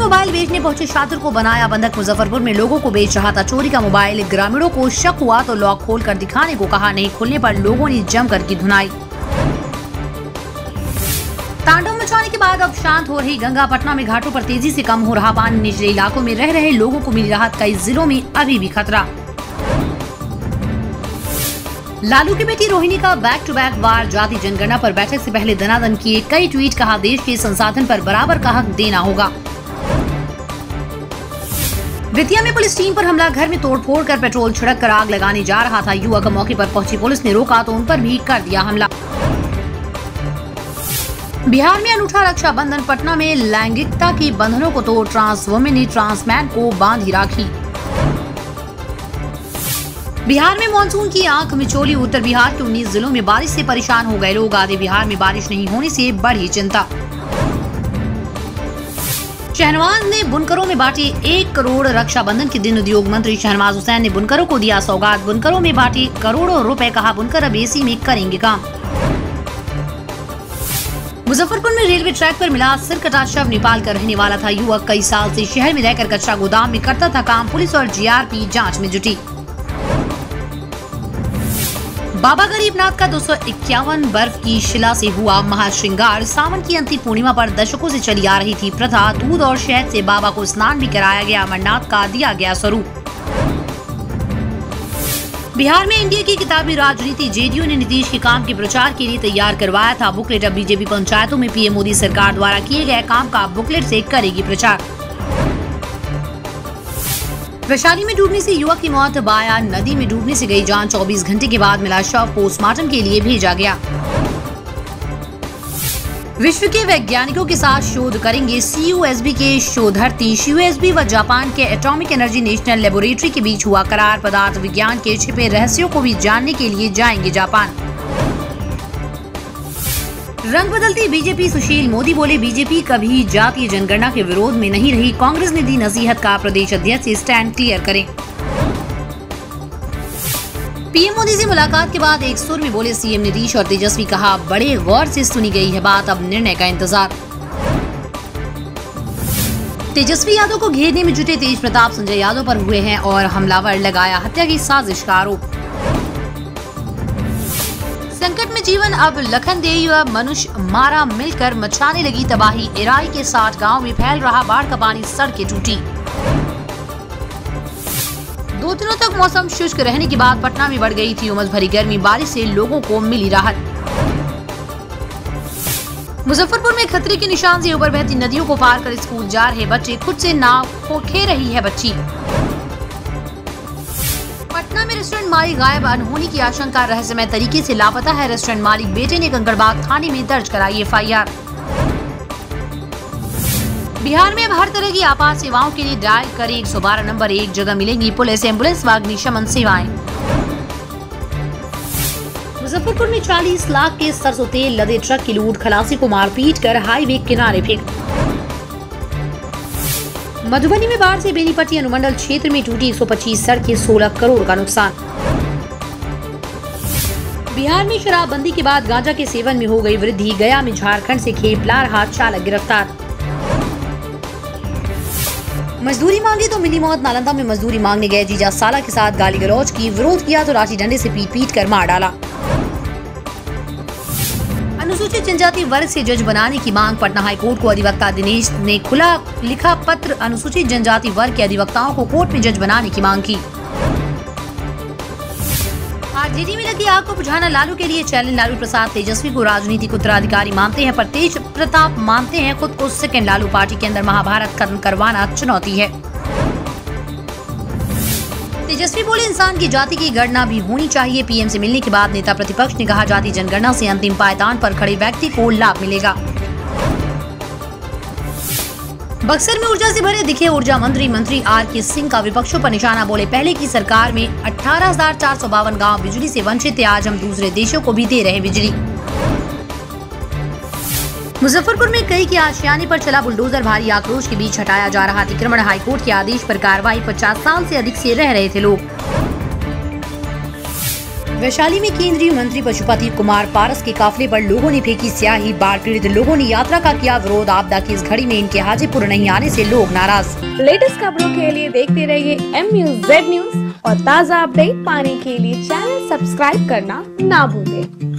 Mobile बेचने पहुँचे छात्र को बनाया बंधक। मुजफ्फरपुर में लोगों को बेच रहा था चोरी का मोबाइल। ग्रामीणों को शक हुआ तो लॉक खोल कर दिखाने को कहा नहीं। खुलने पर लोगों ने जमकर की धुनाई। तांडव मचाने के बाद अब शांत हो रही गंगा। पटना में घाटों पर तेज़ी से कम हो रहा पानी। निचले इलाकों में रह रहे लोगों को मिली राहत। कई जिलों में अभी भी खतरा। लालू की बेटी रोहिणी का बैक टू बैक वार। जाति जनगणना पर बैठक से पहले धनाधन किए। कई ट्वीट कहा देश के संसाधन पर बराबर का हक देना होगा। वितिया में पुलिस टीम पर हमला घर में तोड़फोड़ कर पेट्रोल छिड़क कर आग लगाने जा रहा था। युवक मौके पर पहुँची पुलिस ने रोका तो उन पर भी कर दिया हमला। बिहार में अनूठा रक्षाबंधन, पटना में लैंगिकता की बंधनों को तोड़ ट्रांस वुमेन ने ट्रांसमैन को बांधी राखी। बिहार में मानसून की आँख मिचोली। उत्तर बिहार के 19 जिलों में बारिश से परेशान हो गए लोग। आधे बिहार में बारिश नहीं होने से बढ़ी चिंता। शहनवाज ने बुनकरों में बांटे एक करोड़ रक्षाबंधन के दिन उद्योग मंत्री शहनवाज हुसैन ने बुनकरों को दिया सौगात। बुनकरों में बांटे करोड़ों रुपए, कहा बुनकर अब एसी में करेंगे काम। मुजफ्फरपुर में रेलवे ट्रैक पर मिला सिर कटा शव। नेपाल का रहने वाला था युवक। कई साल से शहर में रहकर कचरा गोदाम में करता था काम। पुलिस और जीआरपी जाँच में जुटी। बाबा गरीबनाथ का दो सौ इक्यावन बर्फ़ की शिला से हुआ महाश्रृंगार सावन की अंतिम पूर्णिमा पर दशकों से चली आ रही थी प्रथा। दूध और शहद से बाबा को स्नान भी कराया गया, अमरनाथ का दिया गया स्वरूप। बिहार में एनडीए की किताबी राजनीति, जेडीयू ने नीतीश के काम के प्रचार के लिए तैयार करवाया था बुकलेट। अब बीजेपी पंचायतों में पीएम मोदी सरकार द्वारा किए गए काम का बुकलेट से करेगी प्रचार। वैशाली में डूबने से युवक की मौत, बाया नदी में डूबने से गई जान 24 घंटे के बाद मिला शव, पोस्टमार्टम के लिए भेजा गया। विश्व के वैज्ञानिकों के साथ शोध करेंगे सीयूएसबी के शोधार्थी सी व जापान के एटॉमिक एनर्जी नेशनल लेबोरेटरी के बीच हुआ करार। पदार्थ विज्ञान के छिपे रहस्यों को भी जानने के लिए जाएँगे जापान। रंग बदलती बीजेपी सुशील मोदी बोले, बीजेपी कभी जातीय जनगणना के विरोध में नहीं रही। कांग्रेस ने दी नसीहत का प्रदेश अध्यक्ष स्टैंड क्लियर करें। पीएम मोदी से मुलाकात के बाद एक सुर में बोले, सीएम नीतीश और तेजस्वी कहा, बड़े गौर से सुनी गई है बात, अब निर्णय का इंतज़ार। तेजस्वी यादव को घेरने में जुटे तेज प्रताप, संजय यादव पर हुए हैं और हमलावर लगाया हत्या की साजिश का आरोप। जीवन। अब लखन देई व मनुष्य मारा मिलकर मचाने लगी तबाही। इराई के साथ गाँव में फैल रहा बाढ़ का पानी, सड़कें टूटी। दो दिनों तक मौसम शुष्क रहने के बाद पटना में बढ़ गई थी उमस भरी गर्मी। बारिश से लोगों को मिली राहत। मुजफ्फरपुर में खतरे के निशान से ऊपर बहती नदियों को पार कर स्कूल जा रहे बच्चे, खुद से नाव को खे रही है बच्ची। पटना में रेस्टोरेंट मालिक गायब अनहोनी की आशंका, रहस्यमय तरीके से लापता है रेस्टोरेंट मालिक। बेटे ने कंकड़बाग थाने में दर्ज कराई एफआईआर। बिहार में अब हर तरह की आपात सेवाओं के लिए डायल करें एक सौ बारह नंबर एक जगह मिलेंगी पुलिस, एंबुलेंस व अग्निशमन सेवाएँ। मुजफ्फरपुर में 40 लाख के सरसों तेल, लदे ट्रक की लूट, खलासी को मारपीट कर हाईवे किनारे फेंक। मधुबनी में बाढ़ से बेनीपट्टी अनुमंडल क्षेत्र में टूटी 125 सड़कें 16 करोड़ का नुकसान। बिहार में शराबबंदी के बाद गांजा के सेवन में हो गई वृद्धि, गया में झारखंड से खेप ला रहा चालक गिरफ़्तार। मजदूरी मांगी तो मिली मौत, नालंदा में मजदूरी मांगने गए जीजा साला के साथ गाली गलौज, की विरोध किया तो लाठी डंडे से पीट पीट कर मार डाला। अनुसूचित जनजाति वर्ग से जज बनाने की मांग, पटना हाईकोर्ट को अधिवक्ता दिनेश ने खुला लिखा पत्र अनुसूचित जनजाति वर्ग के अधिवक्ताओं को कोर्ट में जज बनाने की मांग की। आरजेडी में लगी आग को बुझाना लालू के लिए चैलेंज। लालू प्रसाद तेजस्वी को राजनीतिक उत्तराधिकारी मानते हैं, पर तेज प्रताप मानते हैं, खुद को सेकंड लालू पार्टी के अंदर महाभारत खत्म करवाना चुनौती है। तेजस्वी बोले, इंसान की जाति की गणना भी होनी चाहिए। पीएम से मिलने के बाद नेता प्रतिपक्ष ने कहा, जाति जनगणना से अंतिम पायदान पर खड़े व्यक्ति को लाभ मिलेगा। बक्सर में ऊर्जा से भरे दिखे ऊर्जा मंत्री मंत्री आर के सिंह का विपक्षों पर निशाना बोले, पहले की सरकार में अठारह गाँव बिजली से वंचित थे, आज हम दूसरे देशों को भी दे रहे बिजली। मुजफ्फरपुर में कई के आशियाने पर चला बुलडोजर, भारी आक्रोश के बीच हटाया जा रहा अतिक्रमण। हाईकोर्ट के आदेश पर कार्रवाई 50 साल से अधिक से रह रहे थे लोग। वैशाली में केंद्रीय मंत्री पशुपति कुमार पारस के काफिले पर लोगों ने फेंकी स्याही। बाढ़ पीड़ित लोगों ने यात्रा का किया विरोध। आपदा की इस घड़ी में इनके हाजीपुर नहीं आने से लोग नाराज़। लेटेस्ट खबरों के लिए देखते रहिए एम न्यूज़ जेड न्यूज़ और ताज़ा अपडेट पाने के लिए चैनल सब्सक्राइब करना ना भूलें।